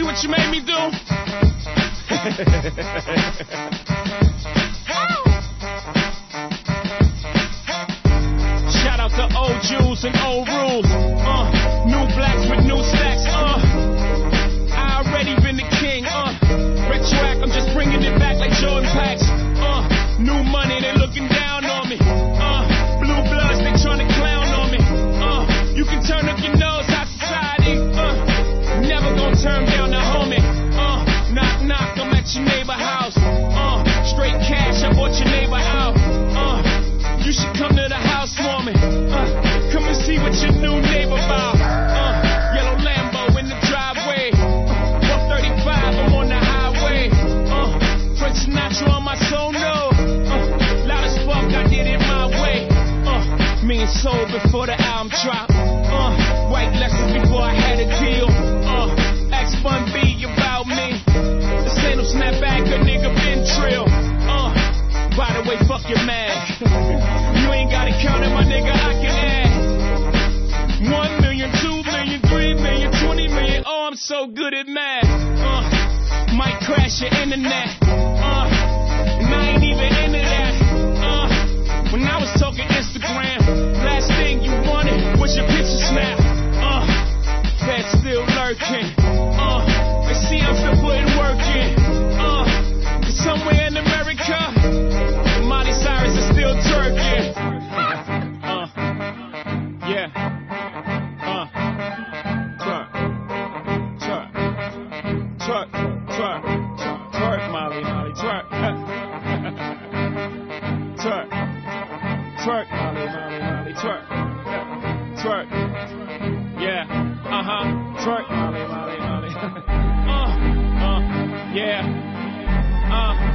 See what you made me do? Shout out to old Jews and old rules. Uh, new blacks with new stacks. Uh, album drop. Uh, white lessons before I had a deal. Uh, X Fun B about me. This ain't no snapback, a nigga been trill. Uh, by the way, fuck your man. you ain't gotta count it, my nigga, I can add. One million, two million, three million, twenty million. Oh, I'm so good at math. Uh, might crash your internet. Uh, and I ain't even into that. Uh, when I was talking was your picture snap. Uh, Fed still lurking. Uh, they see I'm still putting work in. Uh, somewhere in America, Miley Cyrus is still twerking. Uh, yeah. Uh, twerk, twerk, twerk, twerk, twerk, Molly, Molly, twerk. twerk, twerk, Molly, Molly, Molly, twerk, twerk. Yeah, uh huh, twerk, Molly, Molly, Molly. uh, uh, yeah, uh, uh.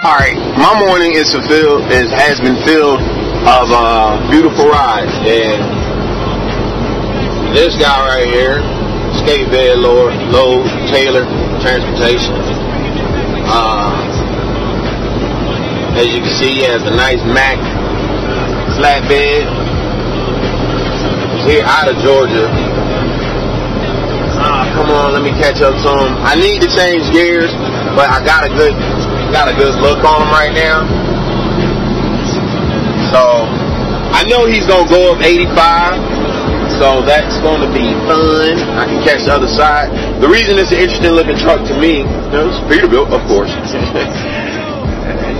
All right, my morning is fulfilled, is, has been filled of uh, beautiful rides, and this guy right here, skate bed load, load Taylor Transportation. Uh, as you can see, he has a nice Mack flatbed. He's here out of Georgia. Ah, come on, let me catch up to him. I need to change gears, but I got a good got a good look on him right now. So I know he's gonna go up 85. So that's gonna be fun. I can catch the other side. The reason it's an interesting looking truck to me, you know, Peterbilt, of course.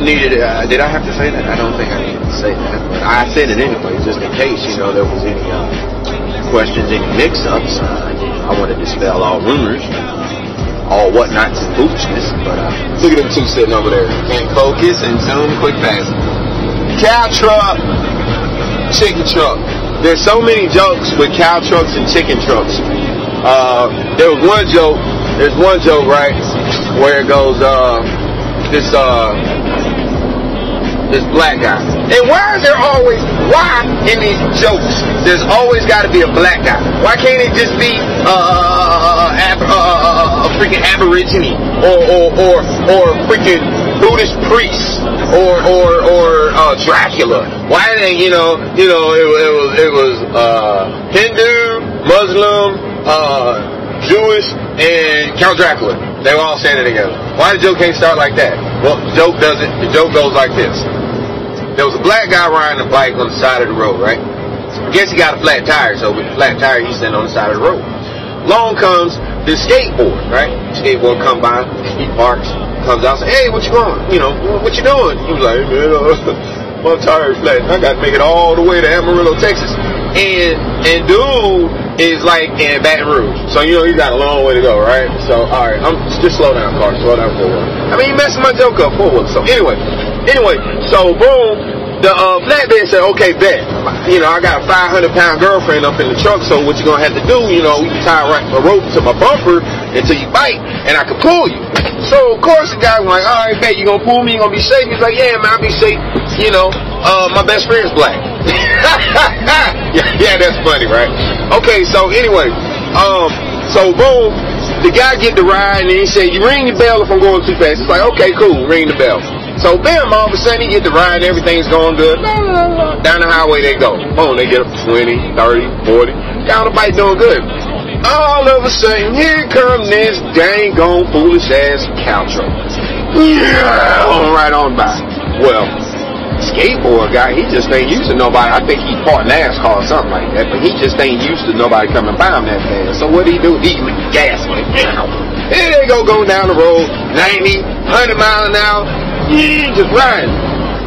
Needed uh, did I have to say that? I don't think I needed to say that. But I said it anyway, just in case, you know, there was any uh, questions, any mix-ups. Uh, I want to dispel all rumors, all whatnots and foolishness. Look at them two sitting over there. Can't focus and zoom quick fast. Cow truck, chicken truck. There's so many jokes with cow trucks and chicken trucks. Uh, there was one joke. There's one joke right where it goes. Uh, this uh, this black guy. And why is there always why in these jokes there's always got to be a black guy? Why can't it just be uh, ab- uh, a freaking aborigine or or or, or freaking Buddhist priest or or or uh, Dracula? Why they you know you know it, it was it was uh, Hindu, Muslim, uh, Jewish, and Count Dracula. They were all standing together. Why the joke can't start like that? Well, the joke doesn't. The joke goes like this. There was a black guy riding a bike on the side of the road, right? I guess he got a flat tire, so with the flat tire, he's standing on the side of the road. Long comes the skateboard, right? Skateboard come by, he parks, comes out, say, "Hey, what you going? You know, what you doing?" He was like, "Man, my tire's flat. I got to make it all the way to Amarillo, Texas." And and dude is like in Baton Rouge, so you know you got a long way to go, right? So all right, I'm just slow down, car, slow down for a while. I mean, you messing my joke up for a while. So anyway, anyway, so boom, the uh, flatbed said, okay, bet. You know, I got a 500 pound girlfriend up in the truck, so what you gonna have to do, you know, you tie right, a rope to my bumper, until you bite, and I can pull you. So of course the guy was like, all right, bet you gonna pull me, you gonna be safe. He's like, yeah, man, I'll be safe. You know, uh, my best friend's black. yeah, yeah, that's funny, right? Okay, so anyway, um, so boom, the guy get the ride and he said, you ring the bell if I'm going too fast. It's like, okay, cool, ring the bell. So bam, all of a sudden he get the ride and everything's going good. Down the highway they go. Boom, they get up 20, 30, 40. Down the bike doing good. All of a sudden, here come this dang gone foolish ass cow truck. Yeah, on right on by. Well, skateboard guy, he just ain't used to nobody. I think he part NASCAR or something like that, but he just ain't used to nobody coming by him that fast. So what do he do? He gas like, here they go going down the road, 90, 100 miles an hour just riding.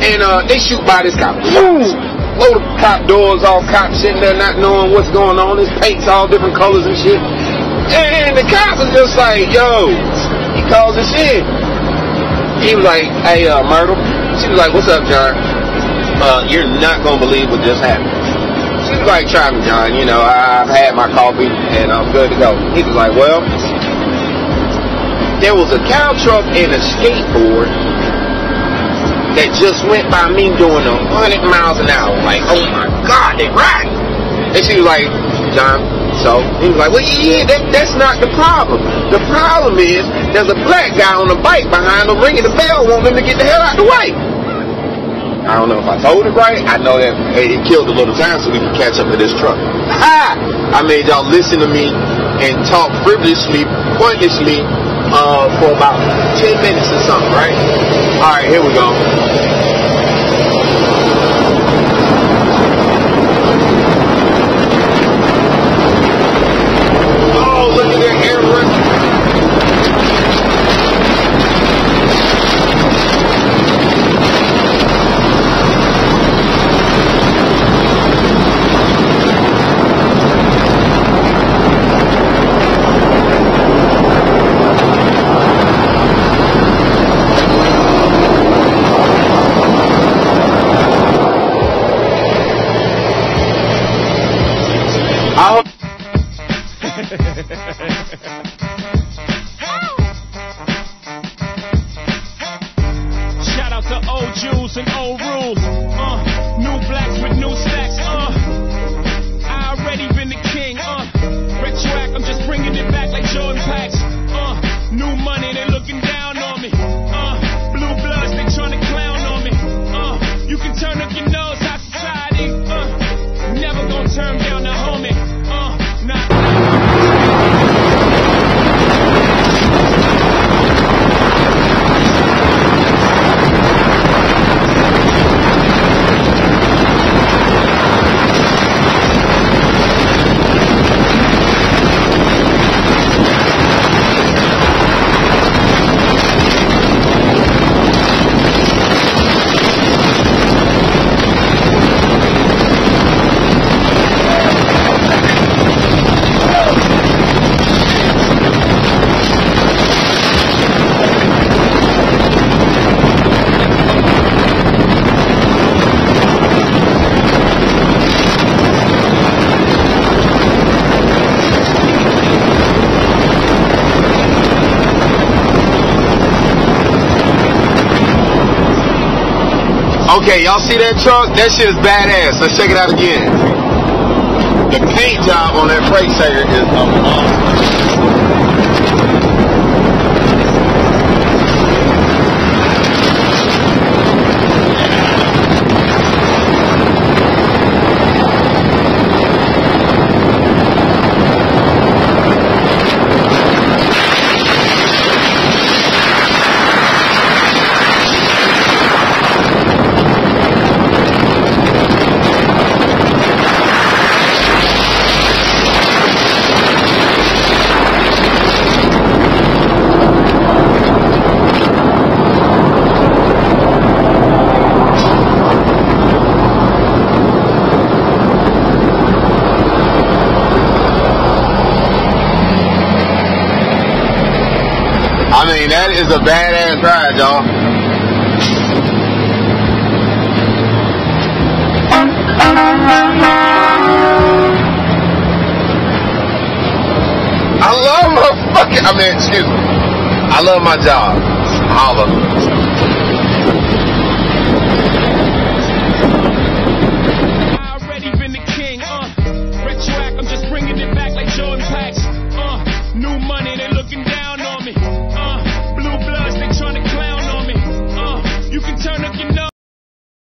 And uh, they shoot by this cop. Boom! Blow the cop doors off. Cop sitting there not knowing what's going on. His paint's all different colors and shit. And the cops are just like, yo, he calls us in. He was like, hey, uh, Myrtle. She was like, what's up, John? Uh, you're not going to believe what just happened. She was like, try me, John. You know, I've had my coffee and I'm good to go. He was like, well, there was a cow truck and a skateboard that just went by me doing a hundred miles an hour. Like, oh my God, they right. And she was like, John, so he was like, well, yeah, that, that's not the problem. The problem is there's a black guy on a bike behind him ringing the bell, wanting him to get the hell out the way. I don't know if I told it right. I know that hey, it killed a little time so we can catch up to this truck. Ha! I made y'all listen to me and talk frivolously, pointlessly, uh, for about 10 minutes or something, right? All right, here we go. Oh, look at that air pressure. I Shout out to old Jews and old rules. Uh, new blacks with new stacks. Uh, I already been the king. Uh, retroact, I'm just bringing it back like Jordan packs. Uh, new money, Okay, y'all see that truck? That shit is badass. Let's check it out again. The paint job on that freight saver is a I mean, that is a badass ride, y'all. I love my fucking. I mean, excuse me. I love my job. Holla.